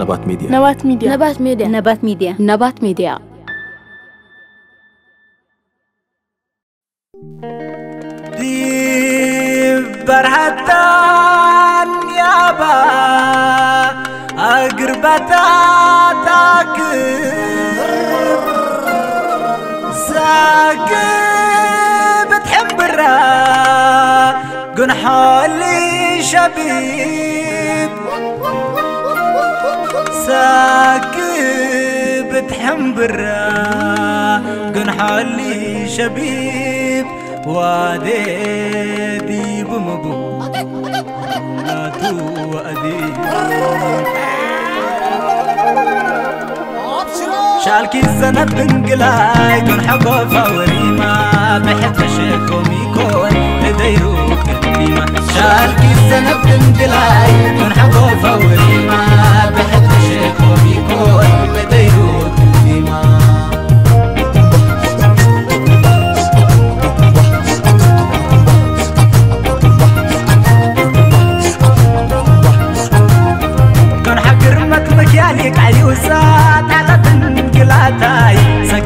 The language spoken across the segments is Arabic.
نبات ميديا. نبات ميديا. نبات ميديا. نبات ميديا. نبات ميديا. برهتان يابا أقربتا تاكب ساكب تحبرا قن حالي شبيه. ذاك بتحنبرا قنحالي شبيب وادي بمبو لا تو شالكي الزنب بنقلاي كن حقو فوريما بحب شيكم يكون لديروك كلمة شالكي الزنب بنقلاي كن حقو فوريما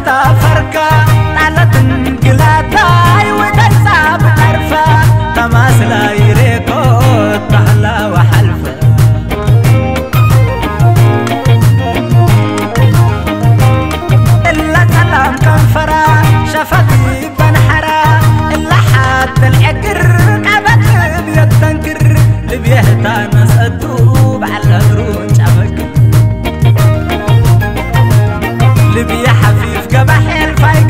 ज़्यादा फर्का.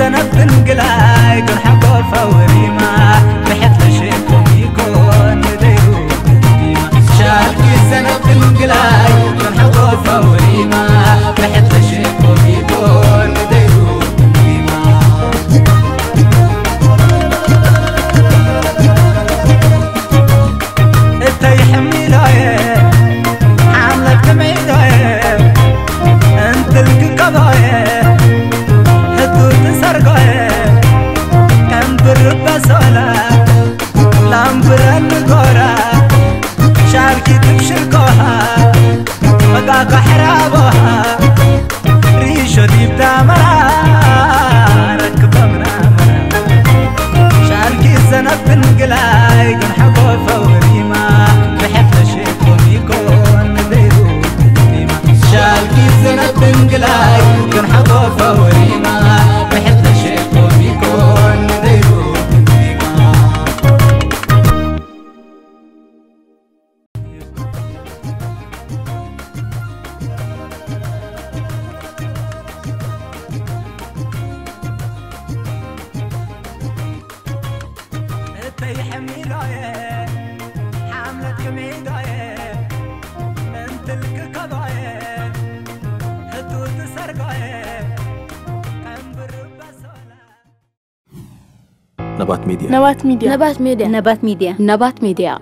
سنة بتنقلها يقول قحرابها Nabat Media. Nabat Media. Nabat Media. Nabat Media. Nabat Media.